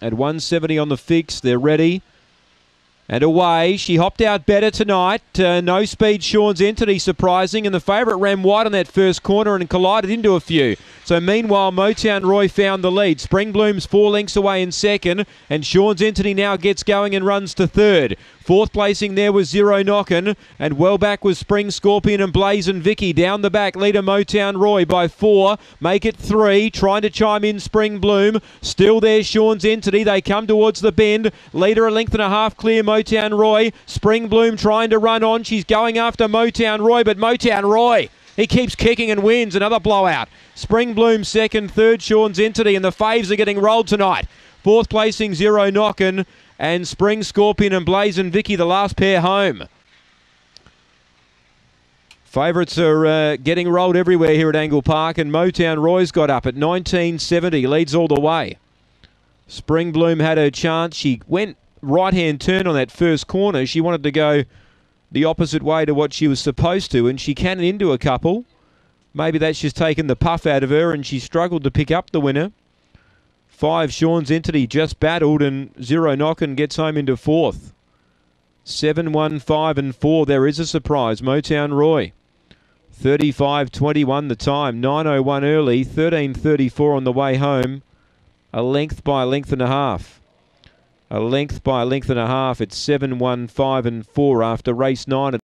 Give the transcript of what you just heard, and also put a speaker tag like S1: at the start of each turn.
S1: At 170 on the fix, they're ready. And away, she hopped out better tonight. Uh, no speed, Sean's Entity surprising, and the favourite ran wide on that first corner and collided into a few. So meanwhile, Motown Roy found the lead. Spring Bloom's four lengths away in second, and Sean's Entity now gets going and runs to third. Fourth placing there was Zero Knockin', and well back was Spring Scorpion and Blazin' Vicky. Down the back, leader Motown Roy by four. Make it three. Trying to chime in Spring Bloom. Still there, Sean's Entity. They come towards the bend. Leader a length and a half clear, Motown Roy. Spring Bloom trying to run on. She's going after Motown Roy, but Motown Roy he keeps kicking and wins. Another blowout. Spring Bloom second, third Sean's Entity, and the Faves are getting rolled tonight. Fourth placing Zero Knockin' and Spring Scorpion and Blazin' Vicky, the last pair home. Favourites are uh, getting rolled everywhere here at Angle Park, and Motown Roy's got up at 1970, leads all the way. Spring Bloom had her chance. She went right hand turn on that first corner. She wanted to go the opposite way to what she was supposed to, and she cannoned into a couple. Maybe that's just taken the puff out of her, and she struggled to pick up the winner. Five, Sean's Entity just battled, and Zero Knockin' gets home into fourth. Seven, one, five, and four. There is a surprise. Motown Roy. 35.21 the time. 9.01 early. 13.34 on the way home. A length by a length and a half a length by a length and a half. It's 7 1 5 and 4 after race 9.